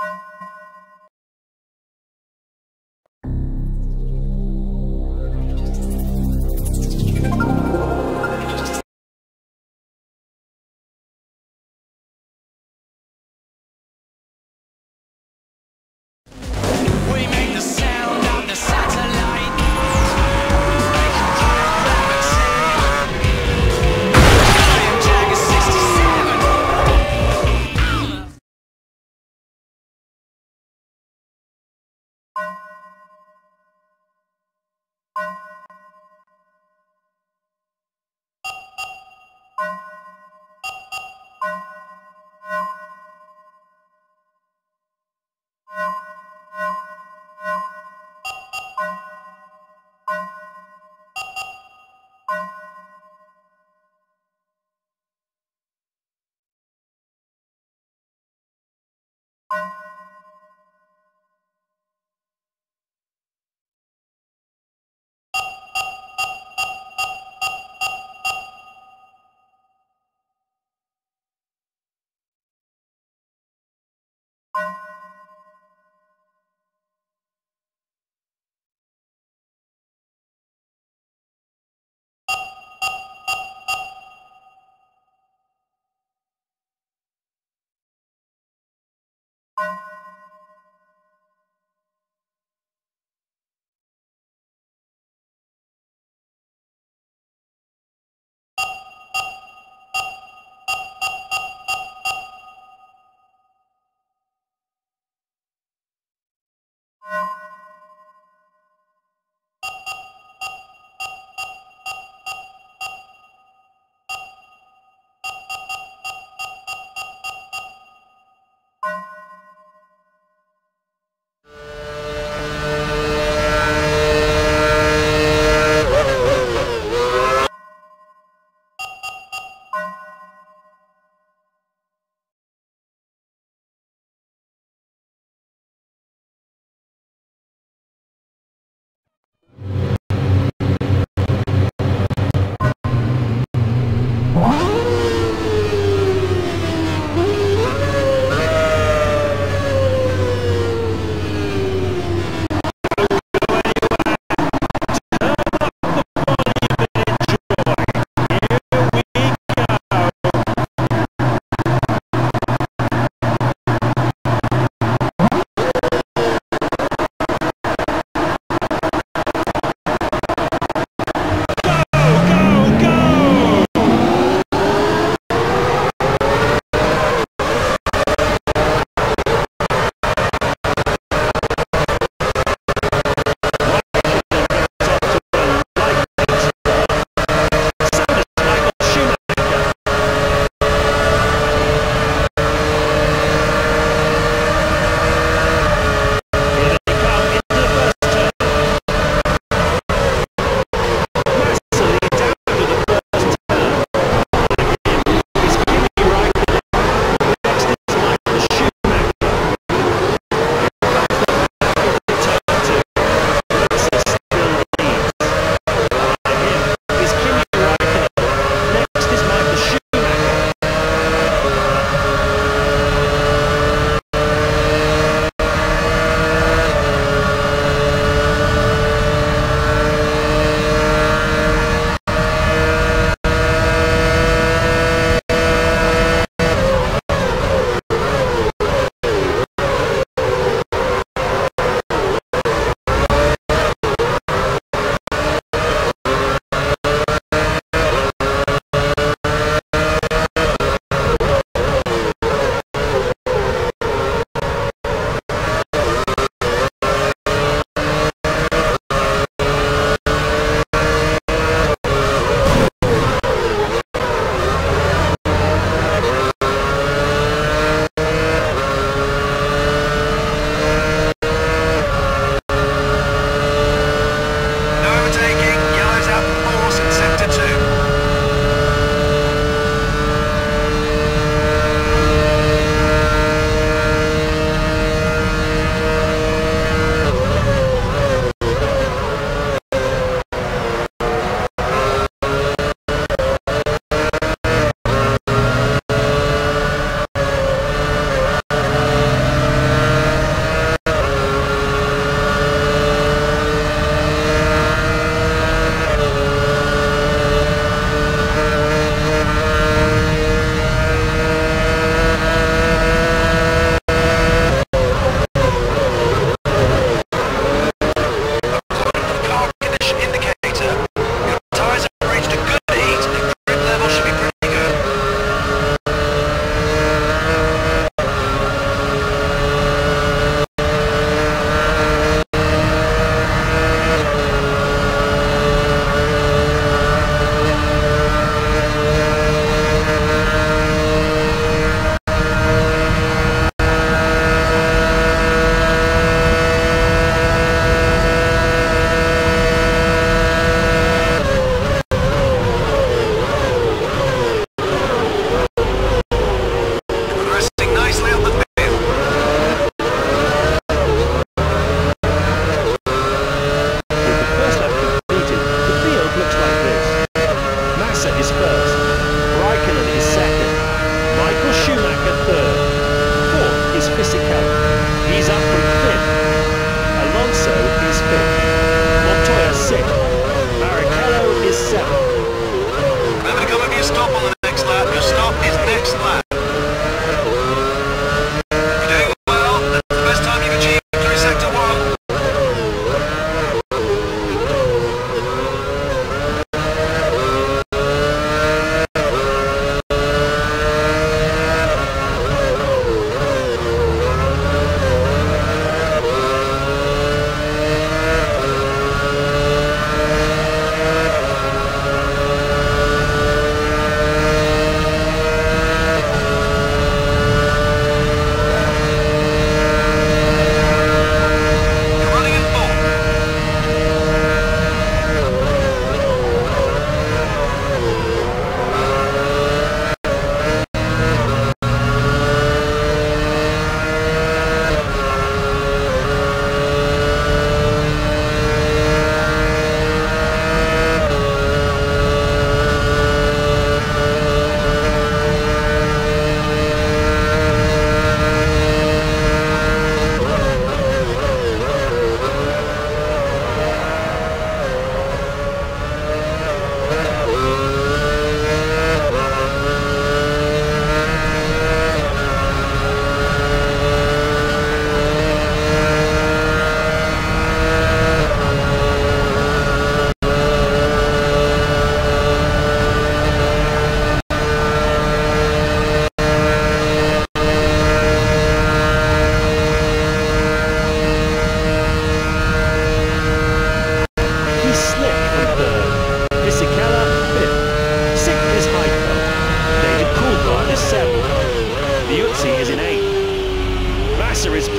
Música you.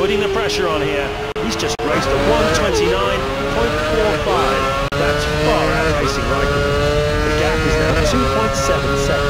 putting the pressure on here. He's just raced a 129.45. That's far out racing right The gap is now 2.7 seconds.